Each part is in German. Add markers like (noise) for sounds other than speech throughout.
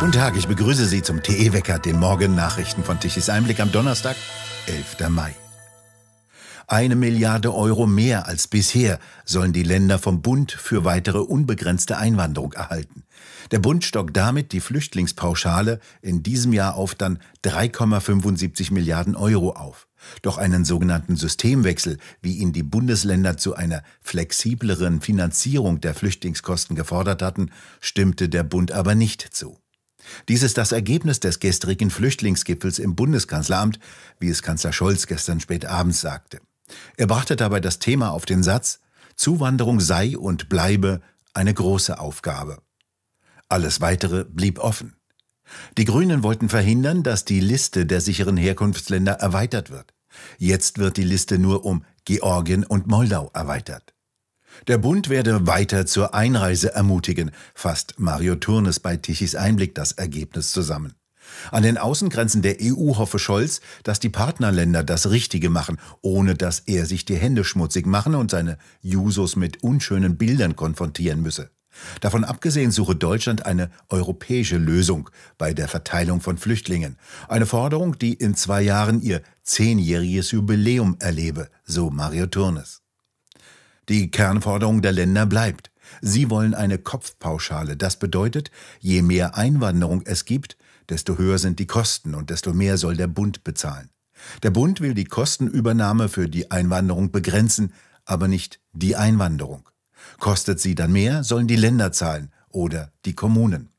Guten Tag, ich begrüße Sie zum TE-Wecker, den Morgen-Nachrichten von Tichys Einblick am Donnerstag, 11. Mai. Eine Milliarde Euro mehr als bisher sollen die Länder vom Bund für weitere unbegrenzte Einwanderung erhalten. Der Bund stockt damit die Flüchtlingspauschale in diesem Jahr auf dann 3,75 Milliarden Euro auf. Doch einen sogenannten Systemwechsel, wie ihn die Bundesländer zu einer flexibleren Finanzierung der Flüchtlingskosten gefordert hatten, stimmte der Bund aber nicht zu. Dies ist das Ergebnis des gestrigen Flüchtlingsgipfels im Bundeskanzleramt, wie es Kanzler Scholz gestern spät abends sagte. Er brachte dabei das Thema auf den Satz, Zuwanderung sei und bleibe eine große Aufgabe. Alles Weitere blieb offen. Die Grünen wollten verhindern, dass die Liste der sicheren Herkunftsländer erweitert wird. Jetzt wird die Liste nur um Georgien und Moldau erweitert. Der Bund werde weiter zur Einreise ermutigen, fasst Mario Turnes bei Tichys Einblick das Ergebnis zusammen. An den Außengrenzen der EU hoffe Scholz, dass die Partnerländer das Richtige machen, ohne dass er sich die Hände schmutzig machen und seine Jusos mit unschönen Bildern konfrontieren müsse. Davon abgesehen suche Deutschland eine europäische Lösung bei der Verteilung von Flüchtlingen. Eine Forderung, die in zwei Jahren ihr zehnjähriges Jubiläum erlebe, so Mario Turnes. Die Kernforderung der Länder bleibt. Sie wollen eine Kopfpauschale. Das bedeutet, je mehr Einwanderung es gibt, desto höher sind die Kosten und desto mehr soll der Bund bezahlen. Der Bund will die Kostenübernahme für die Einwanderung begrenzen, aber nicht die Einwanderung. Kostet sie dann mehr, sollen die Länder zahlen oder die Kommunen.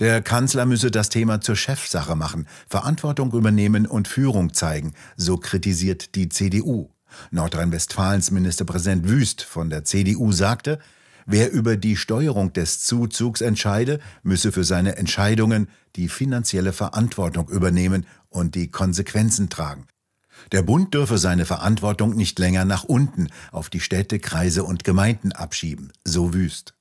Der Kanzler müsse das Thema zur Chefsache machen, Verantwortung übernehmen und Führung zeigen, so kritisiert die CDU. Nordrhein-Westfalens Ministerpräsident Wüst von der CDU sagte, wer über die Steuerung des Zuzugs entscheide, müsse für seine Entscheidungen die finanzielle Verantwortung übernehmen und die Konsequenzen tragen. Der Bund dürfe seine Verantwortung nicht länger nach unten auf die Städte, Kreise und Gemeinden abschieben, so Wüst.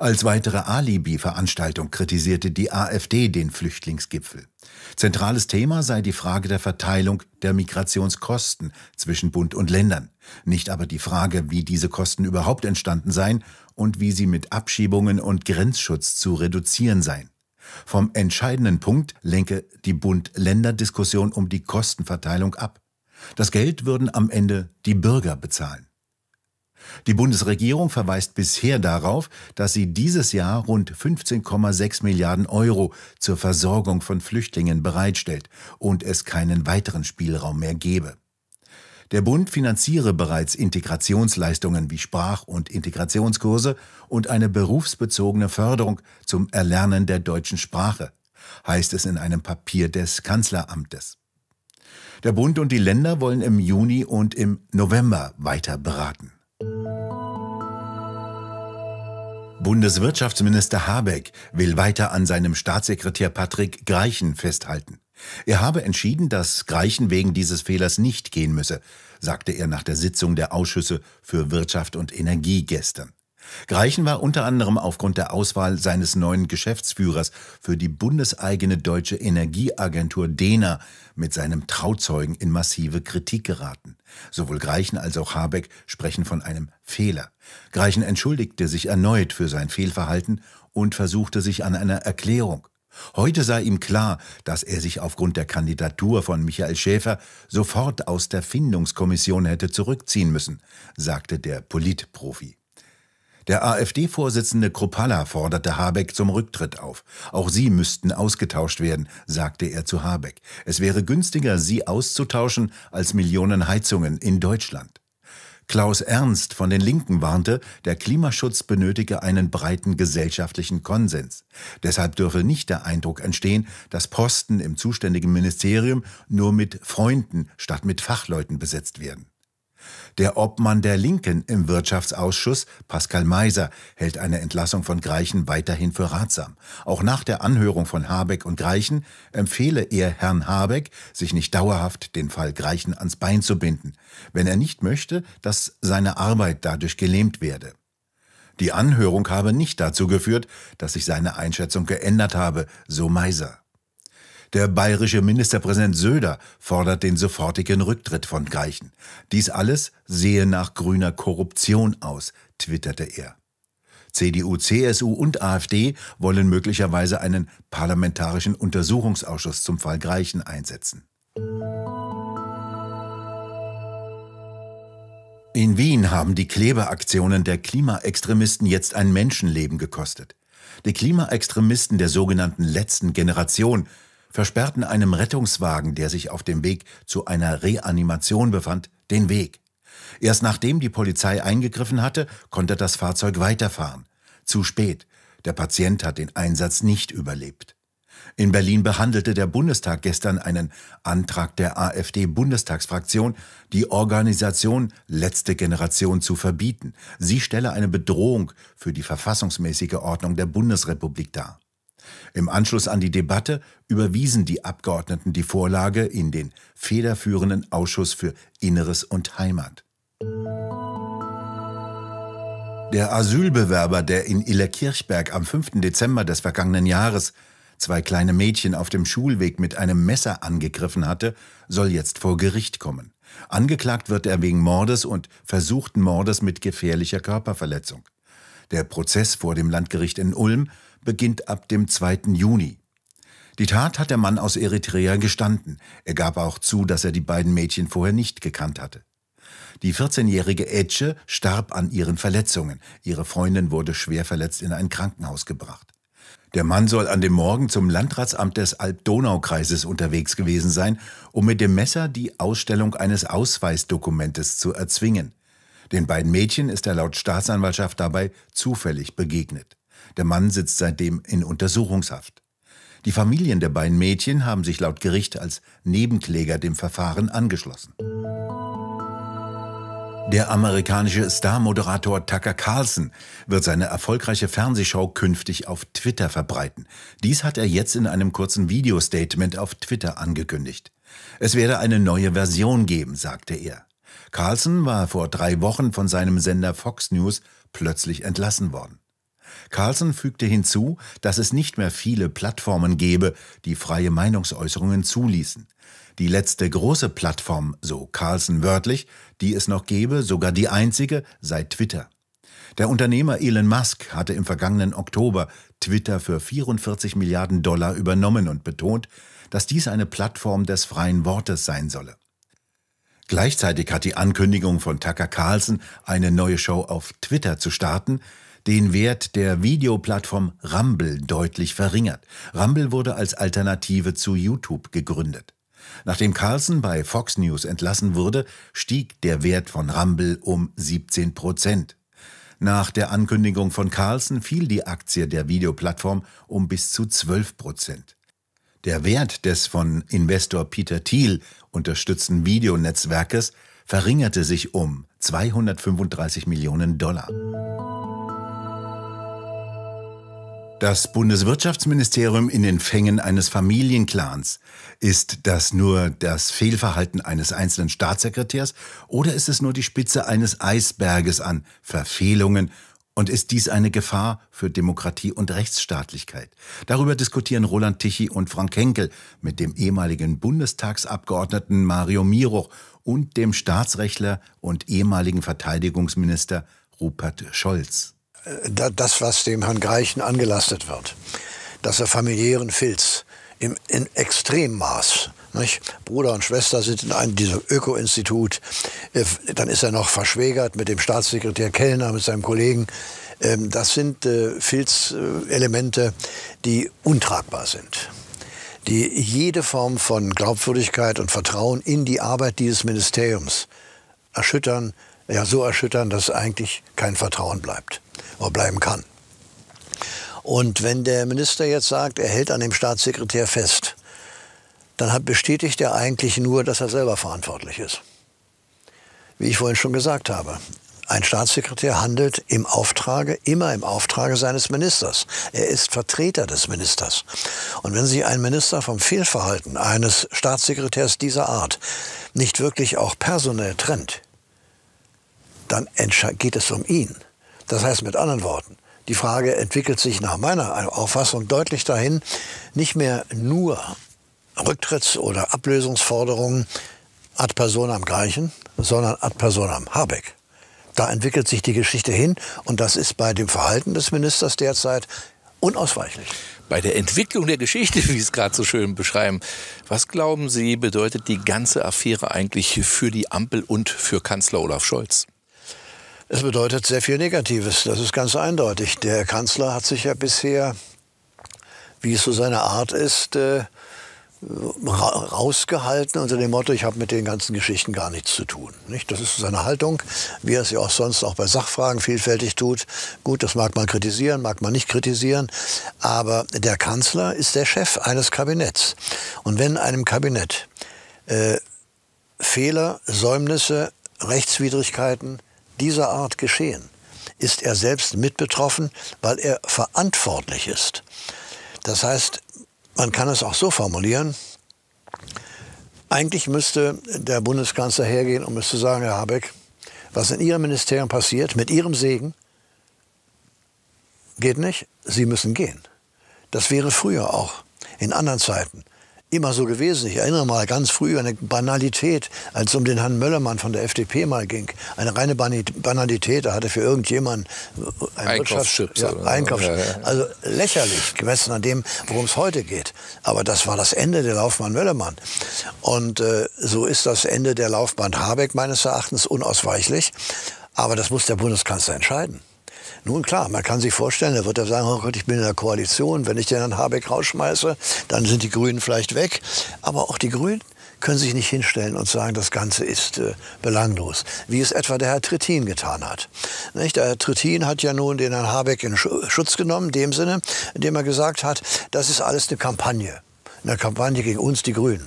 Als weitere Alibi-Veranstaltung kritisierte die AfD den Flüchtlingsgipfel. Zentrales Thema sei die Frage der Verteilung der Migrationskosten zwischen Bund und Ländern, nicht aber die Frage, wie diese Kosten überhaupt entstanden seien und wie sie mit Abschiebungen und Grenzschutz zu reduzieren seien. Vom entscheidenden Punkt lenke die Bund-Länder-Diskussion um die Kostenverteilung ab. Das Geld würden am Ende die Bürger bezahlen. Die Bundesregierung verweist bisher darauf, dass sie dieses Jahr rund 15,6 Milliarden Euro zur Versorgung von Flüchtlingen bereitstellt und es keinen weiteren Spielraum mehr gebe. Der Bund finanziere bereits Integrationsleistungen wie Sprach- und Integrationskurse und eine berufsbezogene Förderung zum Erlernen der deutschen Sprache, heißt es in einem Papier des Kanzleramtes. Der Bund und die Länder wollen im Juni und im November weiter beraten. Bundeswirtschaftsminister Habeck will weiter an seinem Staatssekretär Patrick Greichen festhalten. Er habe entschieden, dass Greichen wegen dieses Fehlers nicht gehen müsse, sagte er nach der Sitzung der Ausschüsse für Wirtschaft und Energie gestern. Greichen war unter anderem aufgrund der Auswahl seines neuen Geschäftsführers für die bundeseigene deutsche Energieagentur DENA mit seinem Trauzeugen in massive Kritik geraten. Sowohl Greichen als auch Habeck sprechen von einem Fehler. Greichen entschuldigte sich erneut für sein Fehlverhalten und versuchte sich an einer Erklärung. Heute sei ihm klar, dass er sich aufgrund der Kandidatur von Michael Schäfer sofort aus der Findungskommission hätte zurückziehen müssen, sagte der Politprofi. Der AfD-Vorsitzende Kruppalla forderte Habeck zum Rücktritt auf. Auch sie müssten ausgetauscht werden, sagte er zu Habeck. Es wäre günstiger, sie auszutauschen, als Millionen Heizungen in Deutschland. Klaus Ernst von den Linken warnte, der Klimaschutz benötige einen breiten gesellschaftlichen Konsens. Deshalb dürfe nicht der Eindruck entstehen, dass Posten im zuständigen Ministerium nur mit Freunden statt mit Fachleuten besetzt werden. Der Obmann der Linken im Wirtschaftsausschuss, Pascal Meiser, hält eine Entlassung von Greichen weiterhin für ratsam. Auch nach der Anhörung von Habeck und Greichen empfehle er Herrn Habeck, sich nicht dauerhaft den Fall Greichen ans Bein zu binden, wenn er nicht möchte, dass seine Arbeit dadurch gelähmt werde. Die Anhörung habe nicht dazu geführt, dass sich seine Einschätzung geändert habe, so Meiser. Der bayerische Ministerpräsident Söder fordert den sofortigen Rücktritt von Greichen. Dies alles sehe nach grüner Korruption aus, twitterte er. CDU, CSU und AfD wollen möglicherweise einen parlamentarischen Untersuchungsausschuss zum Fall Greichen einsetzen. In Wien haben die Klebeaktionen der Klimaextremisten jetzt ein Menschenleben gekostet. Die Klimaextremisten der sogenannten letzten Generation versperrten einem Rettungswagen, der sich auf dem Weg zu einer Reanimation befand, den Weg. Erst nachdem die Polizei eingegriffen hatte, konnte das Fahrzeug weiterfahren. Zu spät. Der Patient hat den Einsatz nicht überlebt. In Berlin behandelte der Bundestag gestern einen Antrag der AfD-Bundestagsfraktion, die Organisation Letzte Generation zu verbieten. Sie stelle eine Bedrohung für die verfassungsmäßige Ordnung der Bundesrepublik dar. Im Anschluss an die Debatte überwiesen die Abgeordneten die Vorlage in den federführenden Ausschuss für Inneres und Heimat. Der Asylbewerber, der in Illerkirchberg am 5. Dezember des vergangenen Jahres zwei kleine Mädchen auf dem Schulweg mit einem Messer angegriffen hatte, soll jetzt vor Gericht kommen. Angeklagt wird er wegen Mordes und versuchten Mordes mit gefährlicher Körperverletzung. Der Prozess vor dem Landgericht in Ulm beginnt ab dem 2. Juni. Die Tat hat der Mann aus Eritrea gestanden. Er gab auch zu, dass er die beiden Mädchen vorher nicht gekannt hatte. Die 14-jährige Etche starb an ihren Verletzungen. Ihre Freundin wurde schwer verletzt in ein Krankenhaus gebracht. Der Mann soll an dem Morgen zum Landratsamt des Alb-Donau-Kreises unterwegs gewesen sein, um mit dem Messer die Ausstellung eines Ausweisdokumentes zu erzwingen. Den beiden Mädchen ist er laut Staatsanwaltschaft dabei zufällig begegnet. Der Mann sitzt seitdem in Untersuchungshaft. Die Familien der beiden Mädchen haben sich laut Gericht als Nebenkläger dem Verfahren angeschlossen. Der amerikanische Star-Moderator Tucker Carlson wird seine erfolgreiche Fernsehshow künftig auf Twitter verbreiten. Dies hat er jetzt in einem kurzen Videostatement auf Twitter angekündigt. Es werde eine neue Version geben, sagte er. Carlson war vor drei Wochen von seinem Sender Fox News plötzlich entlassen worden. Carlson fügte hinzu, dass es nicht mehr viele Plattformen gebe, die freie Meinungsäußerungen zuließen. Die letzte große Plattform, so Carlson wörtlich, die es noch gebe, sogar die einzige, sei Twitter. Der Unternehmer Elon Musk hatte im vergangenen Oktober Twitter für 44 Milliarden Dollar übernommen und betont, dass dies eine Plattform des freien Wortes sein solle. Gleichzeitig hat die Ankündigung von Tucker Carlson, eine neue Show auf Twitter zu starten, den Wert der Videoplattform Rumble deutlich verringert. Rumble wurde als Alternative zu YouTube gegründet. Nachdem Carlson bei Fox News entlassen wurde, stieg der Wert von Rumble um 17 Prozent. Nach der Ankündigung von Carlson fiel die Aktie der Videoplattform um bis zu 12 Prozent. Der Wert des von Investor Peter Thiel unterstützten Videonetzwerkes verringerte sich um 235 Millionen Dollar. Das Bundeswirtschaftsministerium in den Fängen eines Familienclans. Ist das nur das Fehlverhalten eines einzelnen Staatssekretärs oder ist es nur die Spitze eines Eisberges an Verfehlungen und ist dies eine Gefahr für Demokratie und Rechtsstaatlichkeit? Darüber diskutieren Roland Tichy und Frank Henkel mit dem ehemaligen Bundestagsabgeordneten Mario Miroch und dem Staatsrechtler und ehemaligen Verteidigungsminister Rupert Scholz das, was dem Herrn Greichen angelastet wird, dass er familiären Filz im, in Extremmaß nicht? Bruder und Schwester sind in einem diesem Öko-Institut. Äh, dann ist er noch verschwägert mit dem Staatssekretär Kellner, mit seinem Kollegen. Ähm, das sind äh, Filzelemente, die untragbar sind. Die jede Form von Glaubwürdigkeit und Vertrauen in die Arbeit dieses Ministeriums erschüttern, ja so erschüttern, dass eigentlich kein Vertrauen bleibt oder bleiben kann. Und wenn der Minister jetzt sagt, er hält an dem Staatssekretär fest, dann bestätigt er eigentlich nur, dass er selber verantwortlich ist. Wie ich vorhin schon gesagt habe, ein Staatssekretär handelt im Auftrage, immer im Auftrage seines Ministers. Er ist Vertreter des Ministers. Und wenn sich ein Minister vom Fehlverhalten eines Staatssekretärs dieser Art nicht wirklich auch personell trennt, dann geht es um ihn. Das heißt mit anderen Worten, die Frage entwickelt sich nach meiner Auffassung deutlich dahin, nicht mehr nur Rücktritts- oder Ablösungsforderungen ad personam Gleichen, sondern ad personam Habeck. Da entwickelt sich die Geschichte hin und das ist bei dem Verhalten des Ministers derzeit unausweichlich. Bei der Entwicklung der Geschichte, (laughs) wie Sie es gerade so schön beschreiben, was glauben Sie, bedeutet die ganze Affäre eigentlich für die Ampel und für Kanzler Olaf Scholz? Es bedeutet sehr viel Negatives, das ist ganz eindeutig. Der Kanzler hat sich ja bisher, wie es so seine Art ist, äh, rausgehalten unter dem Motto, ich habe mit den ganzen Geschichten gar nichts zu tun. Das ist seine Haltung, wie er es ja auch sonst auch bei Sachfragen vielfältig tut. Gut, das mag man kritisieren, mag man nicht kritisieren, aber der Kanzler ist der Chef eines Kabinetts. Und wenn einem Kabinett äh, Fehler, Säumnisse, Rechtswidrigkeiten dieser Art geschehen, ist er selbst mit betroffen, weil er verantwortlich ist. Das heißt, man kann es auch so formulieren. Eigentlich müsste der Bundeskanzler hergehen und müsste sagen, Herr Habeck, was in Ihrem Ministerium passiert, mit Ihrem Segen, geht nicht. Sie müssen gehen. Das wäre früher auch, in anderen Zeiten immer so gewesen. Ich erinnere mal ganz früh eine Banalität, als es um den Herrn Möllermann von der FDP mal ging. Eine reine Banalität, da hatte für irgendjemand ein Einkaufschips. Ja, Einkaufs ja, ja. Also lächerlich, gemessen an dem, worum es heute geht. Aber das war das Ende der Laufbahn Möllermann. Und äh, so ist das Ende der Laufbahn Habeck meines Erachtens unausweichlich. Aber das muss der Bundeskanzler entscheiden. Nun klar, man kann sich vorstellen, er wird er sagen, oh Gott, ich bin in der Koalition, wenn ich den Herrn Habeck rausschmeiße, dann sind die Grünen vielleicht weg. Aber auch die Grünen können sich nicht hinstellen und sagen, das Ganze ist äh, belanglos, wie es etwa der Herr Trittin getan hat. Nicht? Der Herr Trittin hat ja nun den Herrn Habeck in Schutz genommen, in dem Sinne, indem er gesagt hat, das ist alles eine Kampagne. Eine Kampagne gegen uns, die Grünen.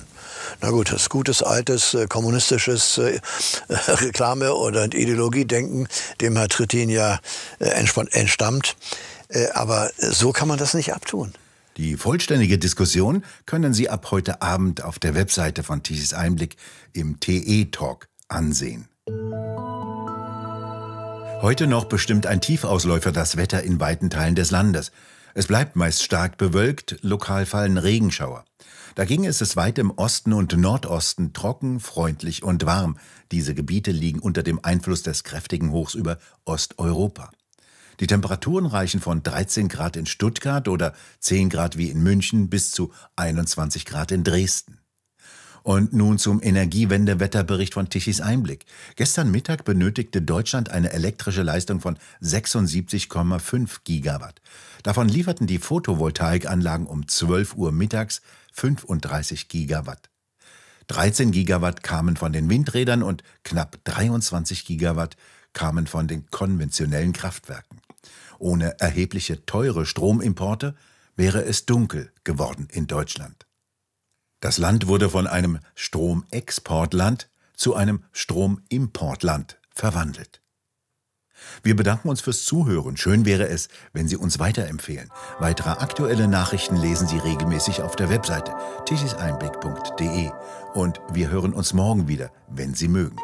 Na gut, das ist gutes, altes, äh, kommunistisches äh, Reklame- oder Ideologiedenken, dem Herr Trittin ja äh, entstammt. Äh, aber so kann man das nicht abtun. Die vollständige Diskussion können Sie ab heute Abend auf der Webseite von Tichys Einblick im TE-Talk ansehen. Heute noch bestimmt ein Tiefausläufer das Wetter in weiten Teilen des Landes. Es bleibt meist stark bewölkt, lokal fallen Regenschauer. Dagegen ist es weit im Osten und Nordosten trocken, freundlich und warm. Diese Gebiete liegen unter dem Einfluss des kräftigen Hochs über Osteuropa. Die Temperaturen reichen von 13 Grad in Stuttgart oder 10 Grad wie in München bis zu 21 Grad in Dresden. Und nun zum Energiewendewetterbericht von Tichys Einblick. Gestern Mittag benötigte Deutschland eine elektrische Leistung von 76,5 Gigawatt. Davon lieferten die Photovoltaikanlagen um 12 Uhr mittags 35 Gigawatt. 13 Gigawatt kamen von den Windrädern und knapp 23 Gigawatt kamen von den konventionellen Kraftwerken. Ohne erhebliche teure Stromimporte wäre es dunkel geworden in Deutschland. Das Land wurde von einem Stromexportland zu einem Stromimportland verwandelt. Wir bedanken uns fürs Zuhören. Schön wäre es, wenn Sie uns weiterempfehlen. Weitere aktuelle Nachrichten lesen Sie regelmäßig auf der Webseite tichiseinblick.de. Und wir hören uns morgen wieder, wenn Sie mögen.